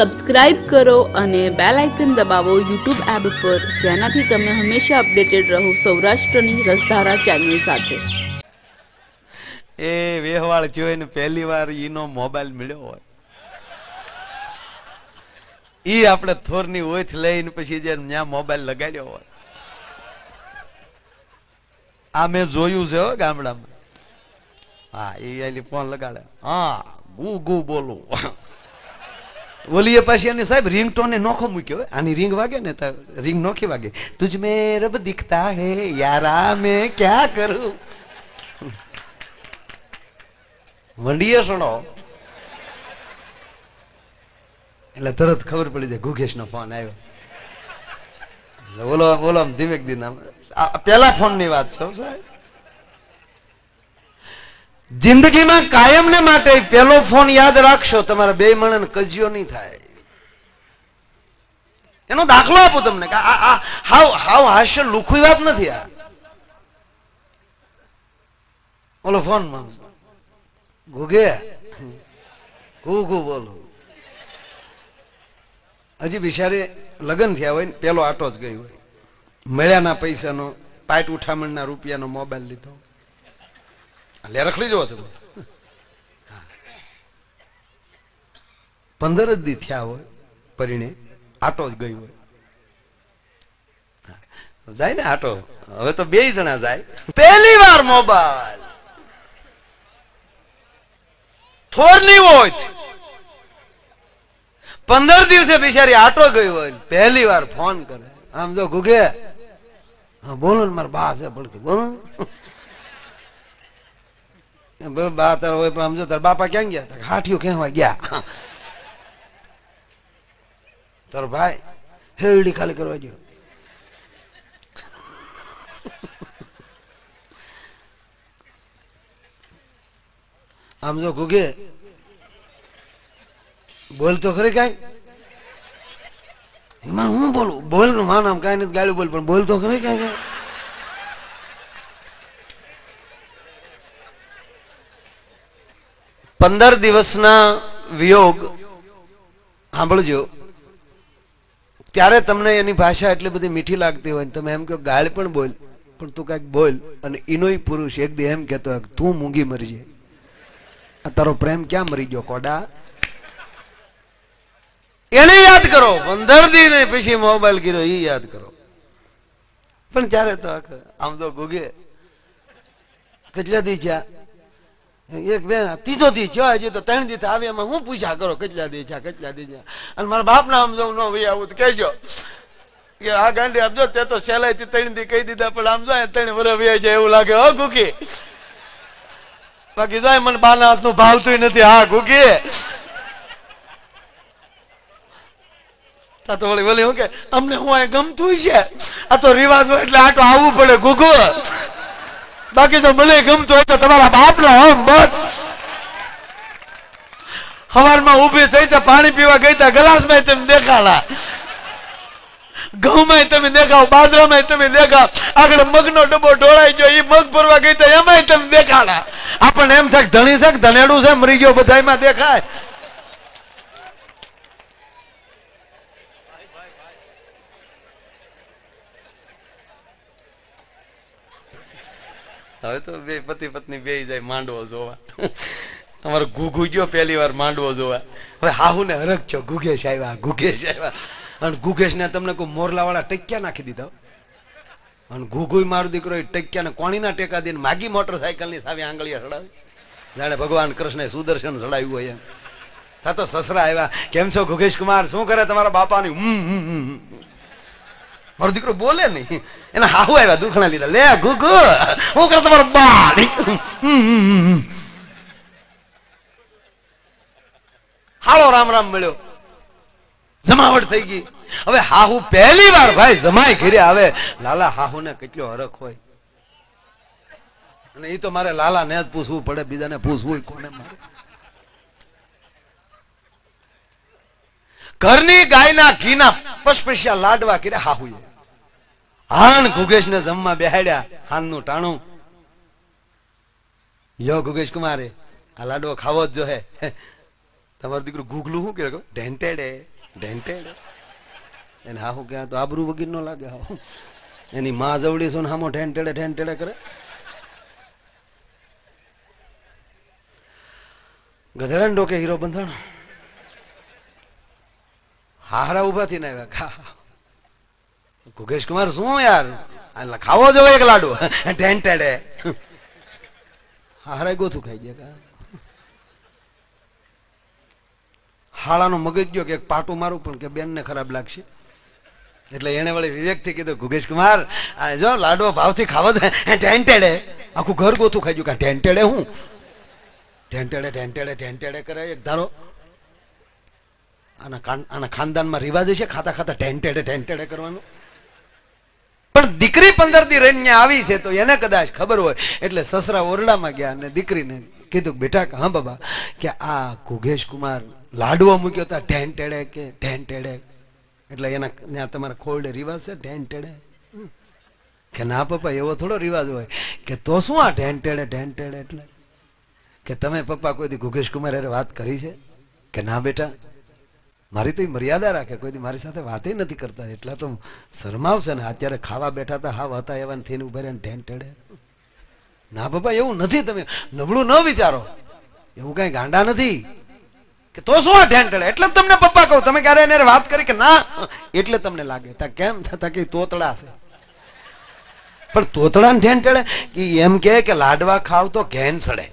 Subscribe કરો અને bell icon દબાવો યુટ્યુબ એપ પર, જેનાથી તમે હંમેશા અપડેટેડ રહો સૌરાષ્ટ્રની રસધારા ચેનલ સાથે. એ વેહવાળ જોઈને પહેલી વાર ઈનો મોબાઈલ મળ્યો હોય. ઈ આપણે થોરની ઓથ લઈને પછી જે ન્યા મોબાઈલ લગાડ્યો હોય. આ મેં જોયું છે હો ગામડામાં. હા એ ફોન લગાડે. હા, ગુ ગુ બોલું. ઓલીએ પછી એની સાહેબ રિંગ ટોને નોખો મૂક્યો આની રિંગ વાગે ને તો રિંગ નોખી વાગે. તુજ મે રબ દિખતા હે યારા મે ક્યા કરું? વંડીએ સણો એટલે તરત ખબર પડી જાય ગુગેશ નો ફોન આવ્યો. બોલો બોલો ધીમેક દિન પેલા ફોનની વાત છો સાહેબ. જિંદગીમાં કાયમ ને માટે પેલો ફોન યાદ રાખશો, તમારા બે મણન કજિયો નહીં થાય. એનો દાખલો આપું તમને કે આ હાવ હાવ હાસ્ય લુખી વાત નથી આ. બોલો ફોન ઘૂગે ઘૂ ગુ બોલો. હજી બિચારે લગ્ન થયા હોય ને, પેલો આટો જ ગયો હોય. મળ્યાના પૈસાનો, પાટ ઉઠામણના રૂપિયાનો મોબાઈલ લીધો. લે રખડી જવો તમે. પંદર જ દી થયા હોય, પરિણે આટો જ ગઈ હોય. જાય ને આટો. હવે તો બે જણા જાય. પહેલી વાર મોબાઈલ. થોરની હોય પંદર દિવસે બિચારી આટો ગઈ હોય પહેલી વાર ફોન કરે. આમ જો ગુગે હા, બોલો ને મારા બા છે પડકે બોલો બા તાર હોય પણ સમજો, તાર બાપા ક્યાં ગયા? તા હાથીઓ કહેવા ગયા. તારો ભાઈ હેરડી ખાલી કરવા ગયો. આમ જો ગુગે બોલ તો ખરી કઈ. હું બોલું? બોલ માન આમ કઈ નથી ગાડી બોલ, પણ બોલ તો ખરી કઈ કઈ. પંદર દિવસના વિયોગ સાંભળજો. ત્યારે તમને એની ભાષા એટલી બધી મીઠી લાગતી હોય તમે એમ કહો, ગાળ પણ બોલ, પણ તું કંઈક બોલ. અને એનો પુરુષ એક દી એમ કહેતો તું મૂંગી મરજે આ તારો પ્રેમ ક્યાં મરી ગયો, કોડા? એને યાદ કરો, પંદર દી પછી મોબાઈલ કર્યો એ યાદ કરો. પણ ત્યારે તો આમ તો ગુગે કેટલા દી થયા? એક બે ત્રીજો દી થયો હજી તો ત્રણ દી આવે એમાં હું પૂછ્યા કરો, કેટલા દી થયા, કેટલા અને મારા બાપ ના આમ જો ન ભાઈ આવું તો કહેજો. કે આ ગાંડી આપજો તે તો સહેલાઈ થી ત્રણ દી કહી દીધા, પણ આમ જાય ત્રણ વર્ષ વ્યાય જાય એવું લાગે, હો ગુકી બાકી જાય મને બાના હાથનું ભાવતું નથી, હા ગુકી તો વળી વળી હું કે, અમને હું ગમતું છે? આ તો રિવાજ હોય એટલે આટો આવવું પડે, ગુગુ. બાકી જો મને ગમતું હોય તો તમારા બાપનો હમ બસ હવારમાં ઊભી થઈ પાણી પીવા ગઈ તા ગ્લાસમાં તમે દેખાડા ઘઉંમાં તમે દેખાવ બાજરામાં તમે દેખાવ. આગળ મગનો ડબ્બો ઢોળાઈ ગયો એ મગ ભરવા ગઈ તો, એમાંય તમે દેખાડા આપણને એમ થાય ધણી છે ધનેડું છે, મરી ગયો બધાયમાં દેખાય. હવે તો બે પતિ પત્ની બે જાય માંડવો જોવા. અમારો ઘૂઘુ ગયો પહેલી વાર માંડવો જોવા. હવે હાહુ ને હરખ છો ઘુઘેશ આવ્યા ઘુઘેશ આવ્યા. અને ઘુઘેશ ને તમને કોઈ મોરલા વાળા ટક્યા નાખી દીધા અને ઘૂઘુ મારો દીકરો એ ટક્યા ને કોણીના ટેકા દઈને માગી મોટરસાયકલની સામે આંગળીયા ચડાવી. જાણે ભગવાન કૃષ્ણે સુદર્શન ચડાવ્યું હોય એમ. તા તો સસરા આવ્યા, કેમ છો ઘુઘેશ કુમાર શું કરે તમારા બાપાની? હમ હમ. મારો દીકરો બોલે નહીં. એના હાહુ આવ્યા, દુખણા લીધા. લે ગુગુ હું કરે તમારો બા. હાલો, રામ રામ મળ્યો. જમાવટ થઈ ગઈ. હવે હાહુ પહેલી વાર ભાઈ જમાય ઘરે આવે. લાલા હાહુ ને કેટલો હરખ હોય. અને એ તો મારે લાલા ને જ પૂછવું પડે, બીજાને પૂછવું કોને મારે. ઘરની ગાયના ઘીના પશપશિયા લાડવા કર્યા હાહુએ. હાન ઘુગેશ ને જમવા બેહાડ્યા હાનનું ટાણું. યો ગુગેશ કુમારે આ લાડવો ખાવો જ જોહે. તમારું દીકરું ઘૂગલું શું કે ઢેન્ટેડે ઢેન્ટેડે એને હા હું ક્યાં? તો આબરૂ વગીર નો લાગે. એની માં જવડી શું હામો ઢેન્ટેડે ઢેન્ટેડે કરે. ગધેડા ડોકે હીરો બંધણ. હારા ઊભા થઈને આવ્યા. ખા ગુગેશ કુમાર શું યાર? ખાવો જોઈએ એક લાડુ. ઢેન્ટેડે હારે ગોથું ખાઈ ગયા કા? હાળાનો મગજ ગયો કે એક પાટું મારું પણ કે બેનને ખરાબ લાગશે. એટલે એને વળી વિવેકથી કીધું ગુગેશ કુમાર આ જો લાડવો ભાવથી ખાવા દે. ઢેન્ટેડે આખું ઘર ગોથું ખાઈ ગયું કે? ટેન્ટેડે હું? ટેન્ટેડે ટેન્ટેડે ટેન્ટેડે કરે એક ધારો. આના આના ખાનદાનમાં રિવાજ છે ખાતા ખાતા ટેન્ટેડે ટેન્ટેડે કરવાનું. પણ દીકરી પંદર દી રહીને આવી છે તો એને કદાચ ખબર હોય. એટલે સસરા ઓરડામાં ગયા અને દીકરીને કીધું, બેટા હા બાબા, કે આ ગુગેશ કુમાર લાડવો મૂક્યો હતા ઢેન ટેડે કે ઢેન ટેડે? એટલે એના ત્યાં તમારા ખોરડે રિવાજ છે, ઢેન ટેડે? કે ના પપ્પા, એવો થોડો રિવાજ હોય. કે તો શું આ ઢેન ટેડે ઢેન ટેડે એટલે? કે તમે પપ્પા કોઈ દી કુમાર હારે વાત કરી છે? કે ના બેટા? મારી તો મર્યાદા રાખે કોઈ મારી સાથે વાતે નથી કરતા, એટલા તો શરમાવશે ને. અત્યારે ખાવા બેઠા હતા હાવ હતા એવા થઈને ઊભા રહ્યા ઢેન ટેડે ના બાપા, એવું નથી, તમે નબળું ન વિચારો. એવું કઈ ગાંડા નથી. કે તો શું આ ઢેન ટેડે એટલે તમને પપ્પા કહું. તમે ક્યારે એને વાત કરી કે ના? એટલે તમને લાગે. તા કેમ? થતા કે તોતડા છે. પણ તોતડા ને ઢેન ટેડે એમ કે લાડવા ખાવ તો ઘેન સડે.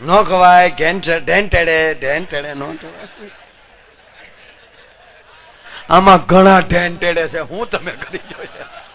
ન ખવાય ઘેન ઢેન ટેડે ઢેન ટેડે, નો આમાં ઘણા ઢેન ટેડે છે, હું તમે કરી જોયા.